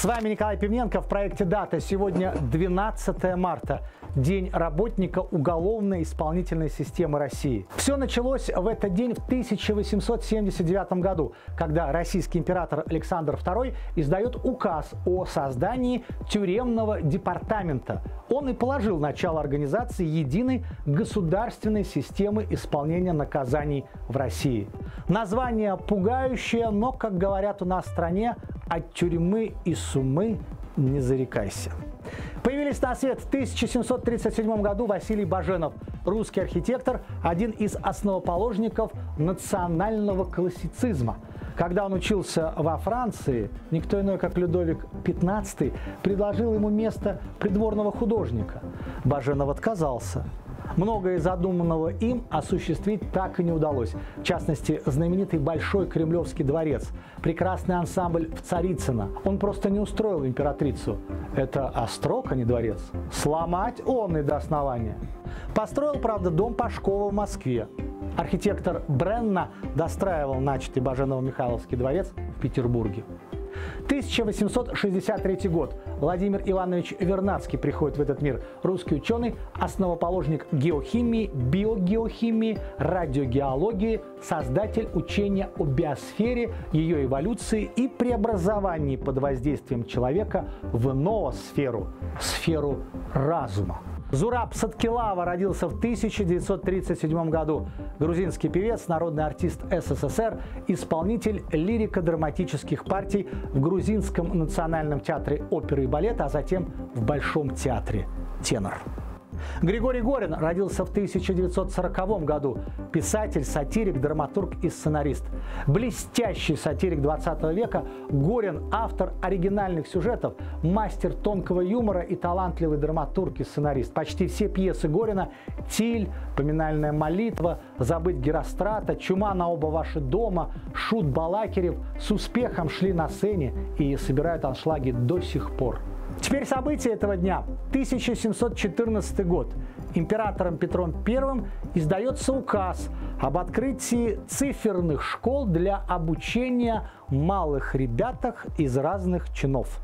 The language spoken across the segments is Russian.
С вами Николай Пивненко в проекте «Дата». Сегодня 12 марта. День работника уголовной исполнительной системы России. Все началось в этот день в 1879 году, когда российский император Александр II издает указ о создании тюремного департамента. Он и положил начало организации единой государственной системы исполнения наказаний в России. Название пугающее, но, как говорят у нас в стране, от тюрьмы и сумы не зарекайся. Появились на свет в 1737 году Василий Баженов, русский архитектор, один из основоположников национального классицизма. Когда он учился во Франции, никто иной, как Людовик XV, предложил ему место придворного художника. Баженов отказался. Многое задуманного им осуществить так и не удалось. В частности, знаменитый Большой Кремлевский дворец, прекрасный ансамбль в Царицыно. Он просто не устроил императрицу. Это острог, а не дворец. Сломать он и до основания. Построил, правда, дом Пашкова в Москве. Архитектор Бренна достраивал начатый Баженово-Михайловский дворец в Петербурге. 1863 год. Владимир Иванович Вернадский приходит в этот мир. Русский ученый, основоположник геохимии, биогеохимии, радиогеологии, создатель учения о биосфере, ее эволюции и преобразовании под воздействием человека в новосферу, сферу разума. Зураб Садкилава родился в 1937 году. Грузинский певец, народный артист СССР, исполнитель лирико-драматических партий в Грузинском национальном театре оперы и балета, а затем в Большом театре «Тенор». Григорий Горин родился в 1940 году. Писатель, сатирик, драматург и сценарист. Блестящий сатирик 20 века, Горин – автор оригинальных сюжетов, мастер тонкого юмора и талантливый драматург и сценарист. Почти все пьесы Горина – «Тиль», «Поминальная молитва», «Забыть Герострата», «Чума на оба ваши дома», «Шут Балакирев» с успехом шли на сцене и собирают аншлаги до сих пор. Теперь события этого дня. 1714 год. Императором Петром I издается указ об открытии циферных школ для обучения малых ребятах из разных чинов.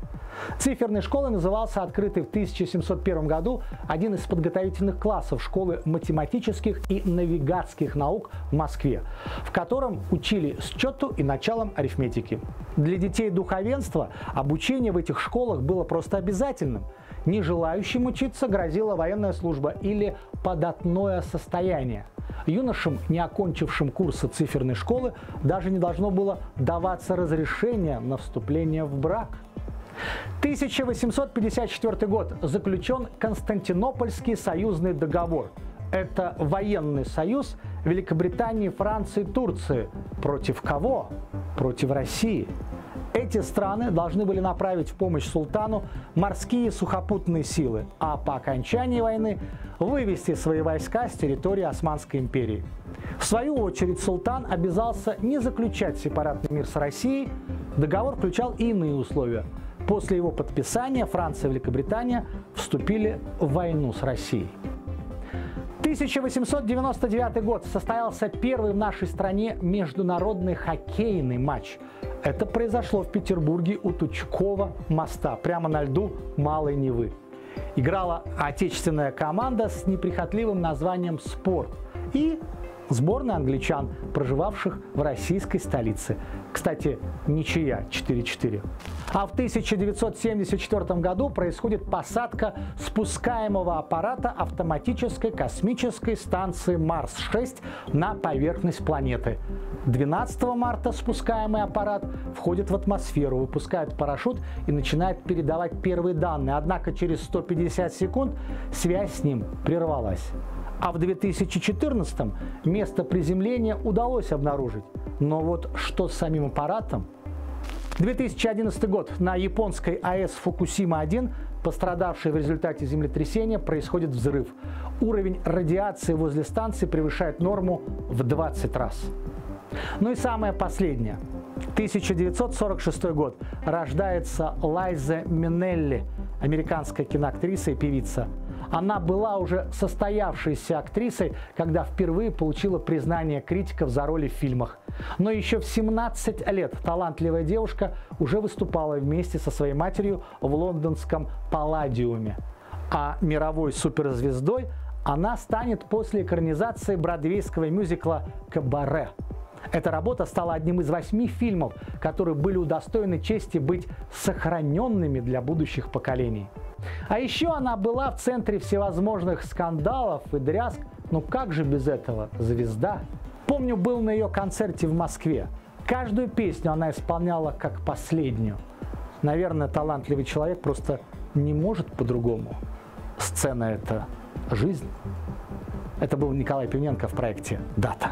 Циферной школой назывался открытый в 1701 году один из подготовительных классов школы математических и навигатских наук в Москве, в котором учили счету и началом арифметики. Для детей духовенства обучение в этих школах было просто обязательным. Не желающим учиться грозила военная служба или податное состояние. Юношам, не окончившим курсы циферной школы, даже не должно было даваться разрешение на вступление в брак – 1854 год. Заключен Константинопольский союзный договор. Это военный союз Великобритании, Франции, Турции. Против кого? Против России. Эти страны должны были направить в помощь султану морские сухопутные силы, а по окончании войны вывести свои войска с территории Османской империи. В свою очередь султан обязался не заключать сепаратный мир с Россией. Договор включал и иные условия – После его подписания Франция и Великобритания вступили в войну с Россией. 1899 год состоялся первый в нашей стране международный хоккейный матч. Это произошло в Петербурге у Тучкова моста, прямо на льду Малой Невы. Играла отечественная команда с неприхотливым названием «Спорт» и сборная англичан, проживавших в российской столице. Кстати, ничья 4-4. А в 1974 году происходит посадка спускаемого аппарата автоматической космической станции Марс-6 на поверхность планеты. 12 марта спускаемый аппарат входит в атмосферу, выпускает парашют и начинает передавать первые данные. Однако через 150 секунд связь с ним прервалась. А в 2014 место приземления удалось обнаружить. Но вот что с самим аппаратом? 2011 год. На японской АЭС Фукусима-1, пострадавшей в результате землетрясения, происходит взрыв. Уровень радиации возле станции превышает норму в 20 раз. Ну и самое последнее. 1946 год. Рождается Лайза Минелли, американская киноактриса и певица. Она была уже состоявшейся актрисой, когда впервые получила признание критиков за роли в фильмах. Но еще в 17 лет талантливая девушка уже выступала вместе со своей матерью в лондонском Палладиуме. А мировой суперзвездой она станет после экранизации бродвейского мюзикла «Кабаре». Эта работа стала одним из восьми фильмов, которые были удостоены чести быть сохраненными для будущих поколений. А еще она была в центре всевозможных скандалов и дрязг. Ну как же без этого? Звезда. Помню, был на ее концерте в Москве. Каждую песню она исполняла как последнюю. Наверное, талантливый человек просто не может по-другому. Сцена – это жизнь. Это был Николай Пивненко в проекте «Дата».